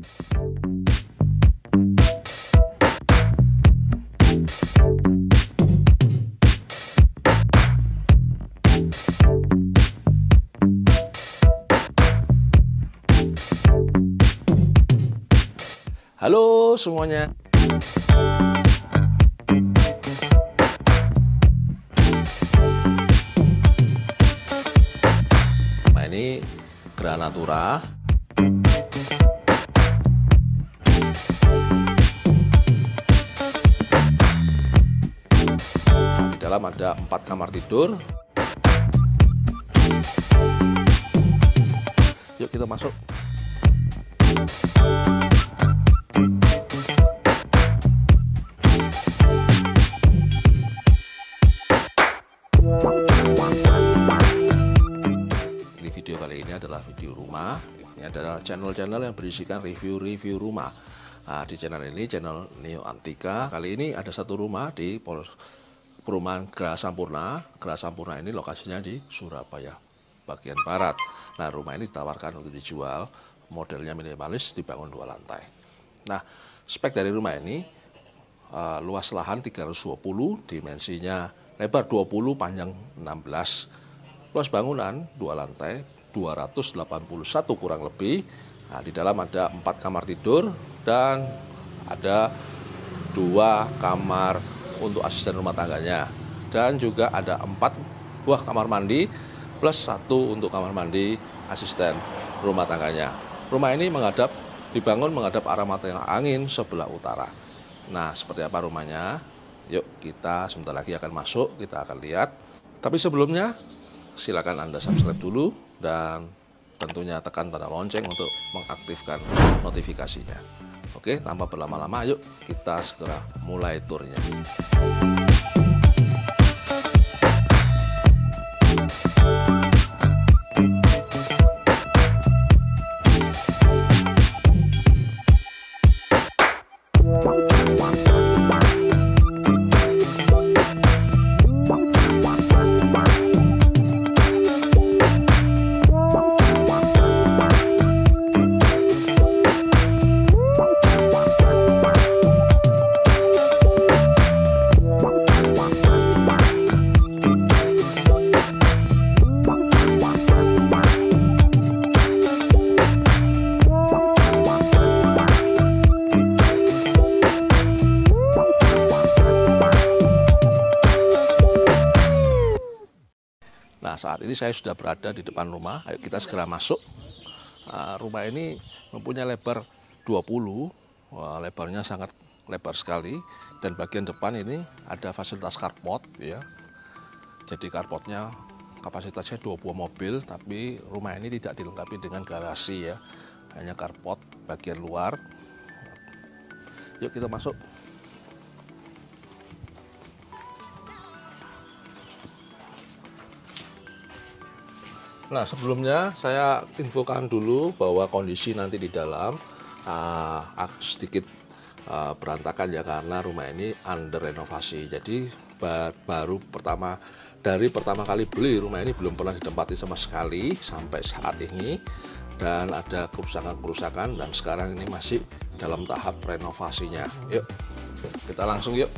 Halo semuanya. Nah ini Granatura. Dalam ada empat kamar tidur. Yuk kita masuk. Di video kali ini adalah video rumah. Ini adalah channel-channel yang berisikan review-review rumah. Nah, di channel ini channel Neo Antika. Kali ini ada satu rumah di Pol perumahan Gera Sampurna. Gera Sampurna ini lokasinya di Surabaya, bagian barat. Nah, rumah ini ditawarkan untuk dijual. Modelnya minimalis, dibangun dua lantai. Nah, spek dari rumah ini uh, luas lahan 320, dimensinya lebar 20, panjang 16. Luas bangunan dua lantai 281 kurang lebih. Nah, di dalam ada empat kamar tidur dan ada dua kamar untuk asisten rumah tangganya dan juga ada empat buah kamar mandi plus satu untuk kamar mandi asisten rumah tangganya. Rumah ini menghadap dibangun menghadap arah mata yang angin sebelah utara. Nah, seperti apa rumahnya? Yuk kita sebentar lagi akan masuk, kita akan lihat. Tapi sebelumnya silakan Anda subscribe dulu dan tentunya tekan tanda lonceng untuk mengaktifkan notifikasinya. Oke, tanpa berlama-lama, yuk kita segera mulai turnya. Saat ini saya sudah berada di depan rumah. Ayo kita segera masuk. Nah, rumah ini mempunyai lebar 20. Wah, lebarnya sangat lebar sekali dan bagian depan ini ada fasilitas carport ya. Jadi carportnya kapasitasnya dua buah mobil, tapi rumah ini tidak dilengkapi dengan garasi ya. Hanya carport bagian luar. Yuk kita masuk. Nah, sebelumnya saya infokan dulu bahwa kondisi nanti di dalam uh, sedikit uh, berantakan ya karena rumah ini under renovasi. Jadi ba baru pertama dari pertama kali beli rumah ini belum pernah ditempati sama sekali sampai saat ini dan ada kerusakan-kerusakan dan sekarang ini masih dalam tahap renovasinya. Yuk, kita langsung yuk.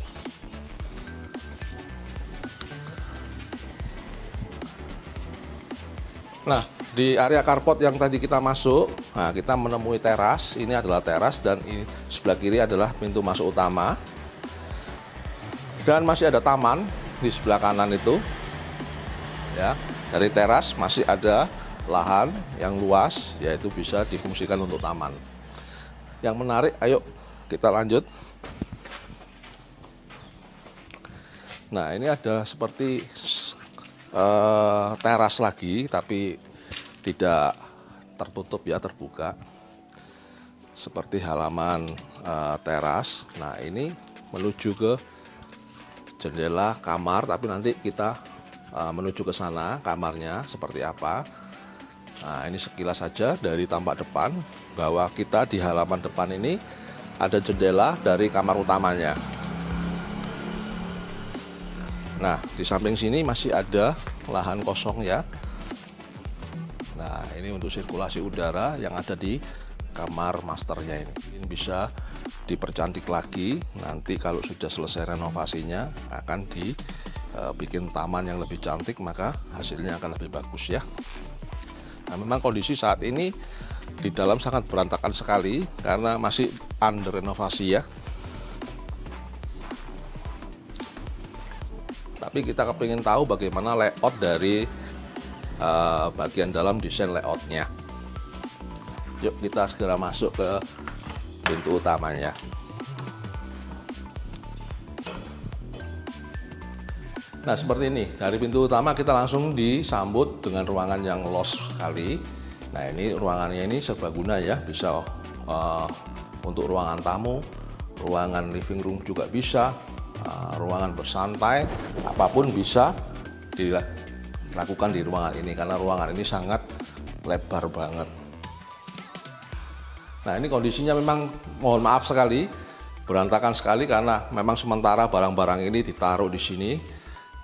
Nah, di area carport yang tadi kita masuk, nah kita menemui teras. Ini adalah teras dan ini sebelah kiri adalah pintu masuk utama. Dan masih ada taman di sebelah kanan itu. Ya, dari teras masih ada lahan yang luas, yaitu bisa difungsikan untuk taman. Yang menarik, ayo kita lanjut. Nah, ini ada seperti uh, teras lagi tapi tidak tertutup ya terbuka. Seperti halaman uh, teras. Nah ini menuju ke jendela kamar tapi nanti kita uh, menuju ke sana kamarnya seperti apa. Nah ini sekilas saja dari tampak depan bahwa kita di halaman depan ini ada jendela dari kamar utamanya Nah, di samping sini masih ada lahan kosong ya. Nah, ini untuk sirkulasi udara yang ada di kamar masternya ini. Ini bisa dipercantik lagi. Nanti kalau sudah selesai renovasinya akan dibikin taman yang lebih cantik maka hasilnya akan lebih bagus ya. Nah, memang kondisi saat ini di dalam sangat berantakan sekali karena masih under renovasi ya. Tapi kita kepingin tahu bagaimana layout dari uh, bagian dalam desain layoutnya. Yuk kita segera masuk ke pintu utamanya. Nah seperti ini, dari pintu utama kita langsung disambut dengan ruangan yang los sekali. Nah ini ruangannya ini serbaguna ya, bisa uh, untuk ruangan tamu, ruangan living room juga bisa, ruangan bersantai, apa pun bisa dilakukan di ruangan ini karena ruangan ini sangat lebar banget. Nah ini kondisinya memang mohon maaf sekali, berantakan sekali karena memang sementara barang-barang ini ditaruh di sini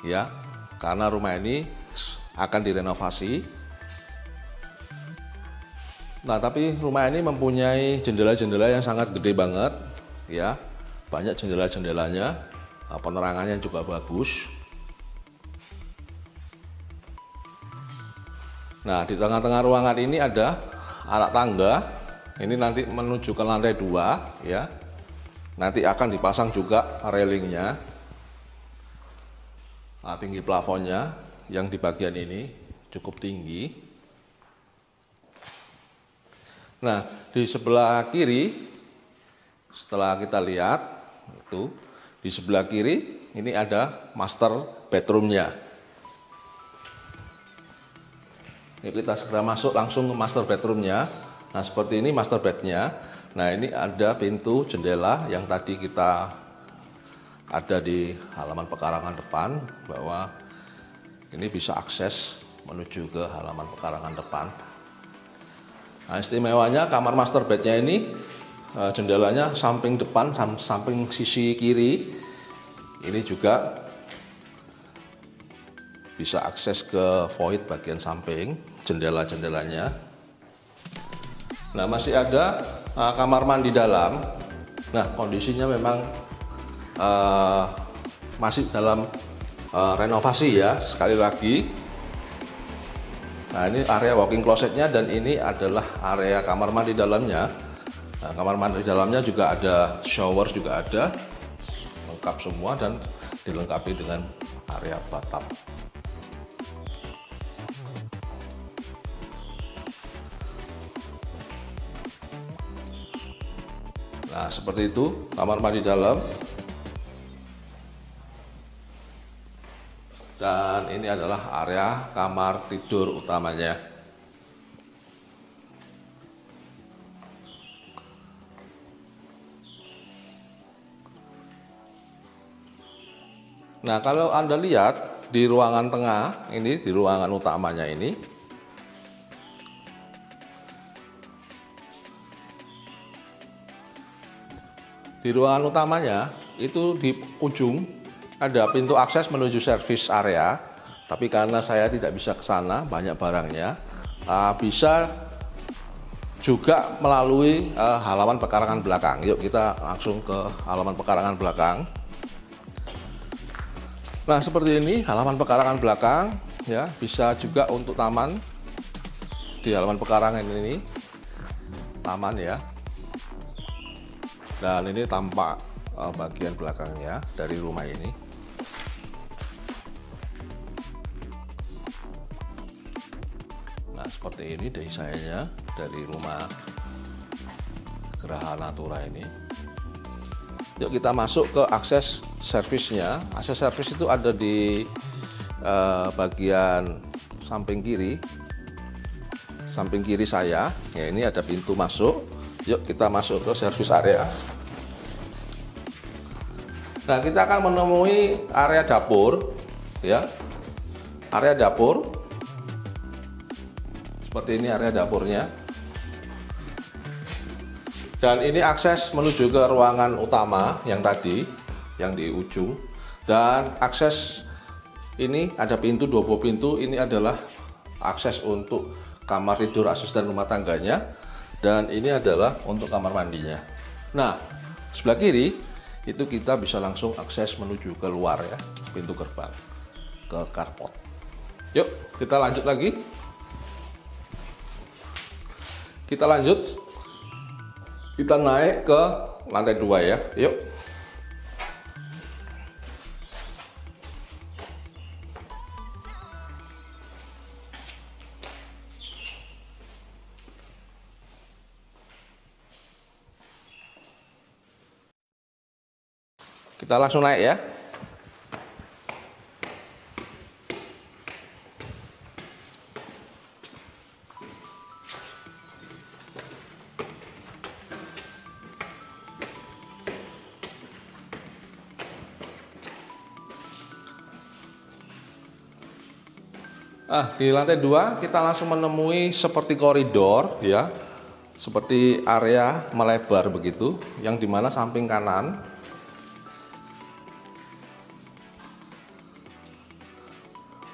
ya. Karena rumah ini akan direnovasi. Nah tapi rumah ini mempunyai jendela-jendela yang sangat gede banget ya. Banyak jendela-jendelanya penerangannya juga bagus. Nah di tengah-tengah ruangan ini ada anak tangga. Ini nanti menuju ke lantai dua ya. Nanti akan dipasang juga railingnya. Nah, tinggi plafonnya yang di bagian ini cukup tinggi. Nah, di sebelah kiri setelah kita lihat itu di sebelah kiri ini ada master bedroomnya. Ini kita segera masuk langsung ke master bedroomnya. Nah seperti ini master bednya. Nah ini ada pintu jendela yang tadi kita ada di halaman pekarangan depan bahwa ini bisa akses menuju ke halaman pekarangan depan. Nah, istimewanya kamar master bednya ini eh, jendelanya samping depan, samping sisi kiri ini juga bisa akses ke void bagian samping jendela-jendelanya. Nah masih ada uh, kamar mandi dalam. Nah kondisinya memang uh, masih dalam uh, renovasi ya sekali lagi nah ini area walking closetnya dan ini adalah area kamar mandi dalamnya nah, kamar mandi dalamnya juga ada shower juga ada lengkap semua dan dilengkapi dengan area bathtub Nah, seperti itu kamar mandi dalam. dan ini adalah area kamar tidur utamanya Nah kalau Anda lihat di ruangan tengah ini di ruangan utamanya ini di ruangan utamanya itu di ujung ada pintu akses menuju service area, tapi karena saya tidak bisa ke sana, banyak barangnya, uh, bisa juga melalui uh, halaman pekarangan belakang. Yuk kita langsung ke halaman pekarangan belakang. Nah seperti ini halaman pekarangan belakang, ya bisa juga untuk taman di halaman pekarangan ini, taman ya. Dan ini tampak uh, bagian belakangnya dari rumah ini. seperti ini dari sayanya dari rumah Geraha Natura ini yuk kita masuk ke akses servisnya. Akses servis itu ada di uh, bagian samping kiri. Samping kiri saya. Ya ini ada pintu masuk. Yuk kita masuk ke servis area. Nah kita akan menemui area dapur ya. Area dapur. Seperti ini area dapurnya. Dan ini akses menuju ke ruangan utama yang tadi, yang di ujung. Dan akses ini ada pintu, dua buah pintu. Ini adalah akses untuk kamar tidur asisten rumah tangganya. dan ini adalah untuk kamar mandinya nah sebelah kiri itu kita bisa langsung akses menuju keluar ya pintu gerbang ke carport yuk kita lanjut lagi kita lanjut kita naik ke lantai dua ya. Yuk. Kita langsung naik ya Ah, di lantai dua kita langsung menemui seperti koridor ya, seperti area melebar begitu, yang di mana samping kanan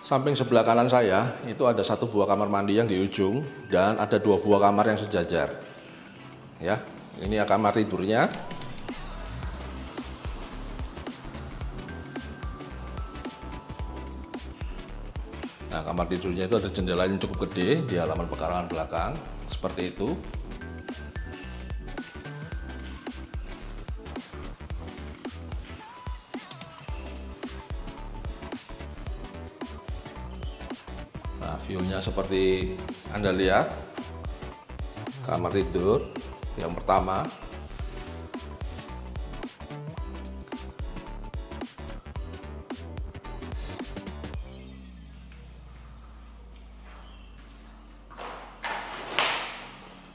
samping sebelah kanan saya itu ada satu buah kamar mandi yang di ujung dan ada dua buah kamar yang sejajar. Ya, ini kamar tidurnya. Nah, kamar tidurnya itu ada jendela yang cukup gede di halaman pekarangan belakang, seperti itu. Nah, view-nya seperti Anda lihat. Kamar tidur yang pertama.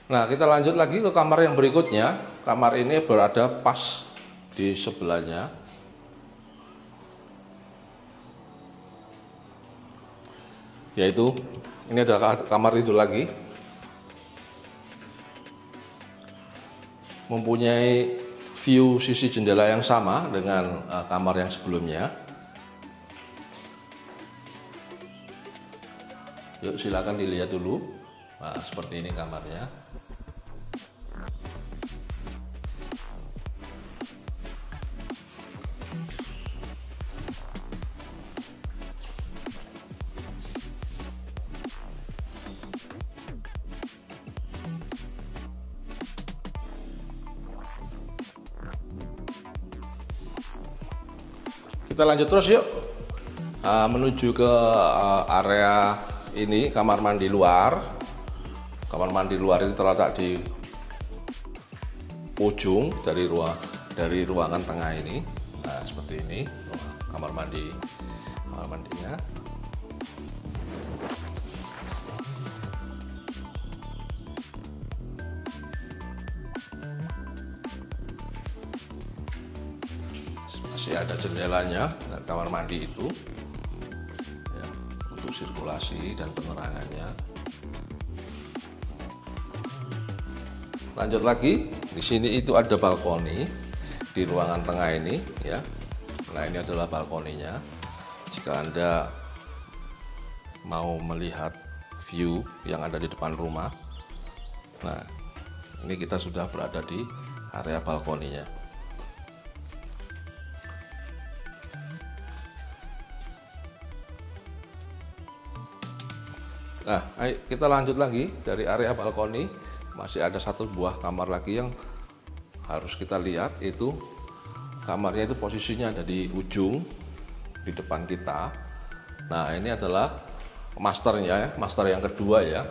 Nah, kita lanjut lagi ke kamar yang berikutnya. Kamar ini berada pas di sebelahnya. Yaitu ini adalah kamar tidur lagi. Mempunyai view sisi jendela yang sama dengan uh, kamar yang sebelumnya. Yuk silakan dilihat dulu. Nah, seperti ini kamarnya. Kita lanjut terus yuk. Uh, menuju ke uh, area ini kamar mandi luar. Kamar mandi luar ini terletak di ujung dari ruang dari ruangan tengah ini. Nah, seperti ini kamar mandi kamar mandinya. Jendelanya kamar mandi itu ya, untuk sirkulasi dan penerangannya. Lanjut lagi di sini itu ada balkoni di ruangan tengah ini ya. Nah ini adalah balkoninya. Jika anda mau melihat view yang ada di depan rumah nah ini kita sudah berada di area balkoninya Nah, ayo kita lanjut lagi dari area balkoni. Masih ada satu buah kamar lagi yang harus kita lihat itu kamarnya itu posisinya ada di ujung di depan kita. Nah, ini adalah masternya ya, master yang kedua ya.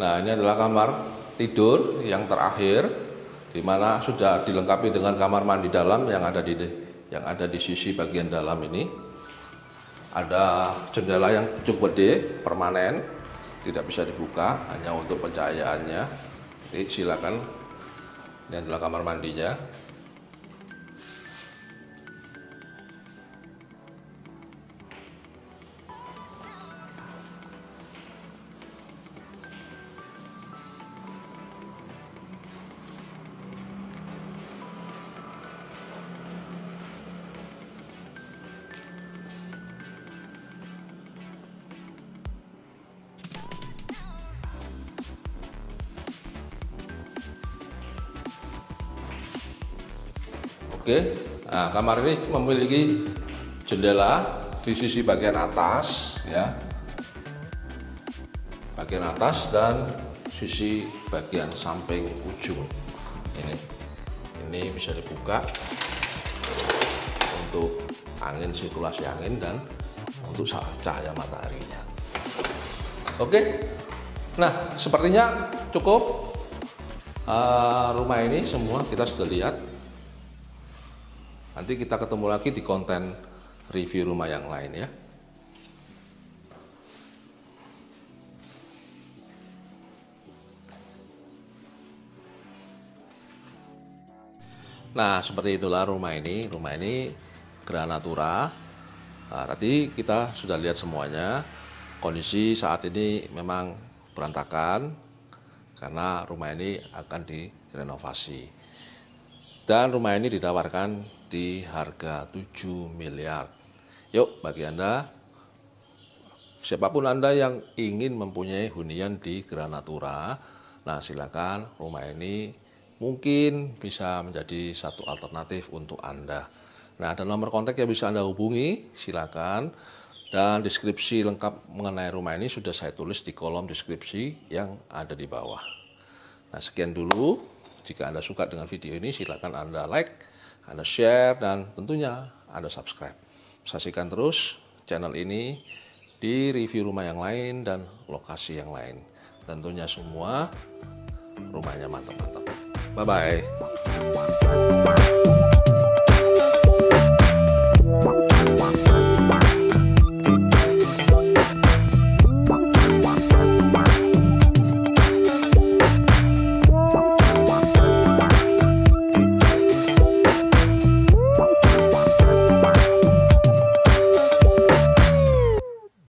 Nah, ini adalah kamar tidur yang terakhir di mana sudah dilengkapi dengan kamar mandi dalam yang ada di yang ada di sisi bagian dalam ini. Ada jendela yang cukup gede, permanen, tidak bisa dibuka, hanya untuk pencahayaannya. Jadi silakan. Ini adalah kamar mandinya. Oke, nah kamar ini memiliki jendela di sisi bagian atas ya. Bagian atas dan sisi bagian samping ujung ini. Ini bisa dibuka untuk angin sirkulasi angin dan untuk cahaya mataharinya. Oke, nah sepertinya cukup uh, rumah ini semua kita sudah lihat Nanti kita ketemu lagi di konten review rumah yang lain ya. Nah, seperti itulah rumah ini. Rumah ini Granatura. Nah, tadi kita sudah lihat semuanya. Kondisi saat ini memang berantakan karena rumah ini akan direnovasi. Dan rumah ini ditawarkan di harga 7 miliar. Yuk, bagi Anda, siapa pun Anda yang ingin mempunyai hunian di Granatura, nah silakan rumah ini mungkin bisa menjadi satu alternatif untuk Anda. Nah, ada nomor kontak yang bisa Anda hubungi, silakan. Dan deskripsi lengkap mengenai rumah ini sudah saya tulis di kolom deskripsi yang ada di bawah. Nah, sekian dulu. Jika Anda suka dengan video ini, silakan Anda like, anda share, dan tentunya Anda subscribe. Saksikan terus channel ini di review rumah yang lain dan lokasi yang lain. Tentunya semua rumahnya mantap-mantap. Bye-bye.